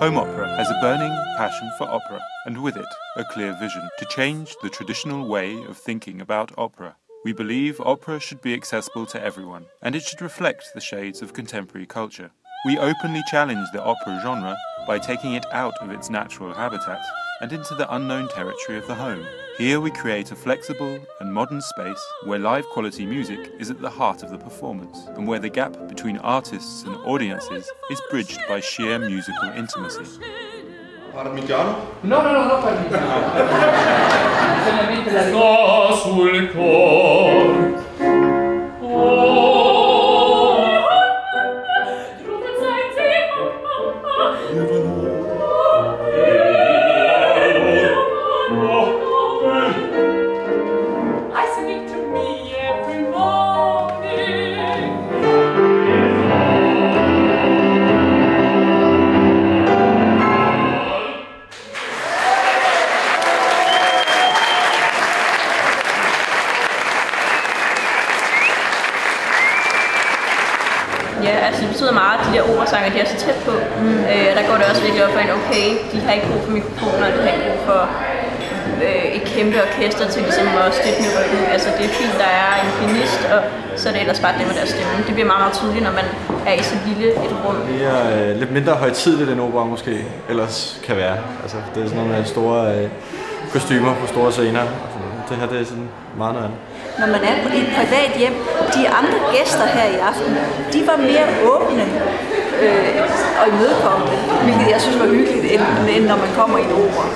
Home Opera has a burning passion for opera, and with it, a clear vision to change the traditional way of thinking about opera. We believe opera should be accessible to everyone, and it should reflect the shades of contemporary culture. We openly challenge the opera genre by taking it out of its natural habitat and into the unknown territory of the home. Here we create a flexible and modern space where live quality music is at the heart of the performance and where the gap between artists and audiences is bridged by sheer musical intimacy. Parmigiano? No, no, no, no parmigiano. Ja, altså det betyder meget, at de der operasanger, de er så tæt på. Mm. Øh, der går det også virkelig op for en, okay, de har ikke brug for mikrofoner, de har ikke brug for øh, et kæmpe orkester til ligesom at støtte med ryggen. Altså det er fint, der er en pianist, og så er det ellers bare det med deres stemme. Det bliver meget, meget tydeligt, når man er i så lille et rum. mere, øh, lidt mindre højtidligt end opera måske ellers kan være. Altså, det er sådan noget med store øh, kostymer på store scener. Altså, det her det er sådan meget noget andet. Når man er på et privat hjem, de andre gæster her i aften, de var mere åbne øh, og imødekommende, hvilket jeg synes var hyggeligt, end, end når man kommer i en opera.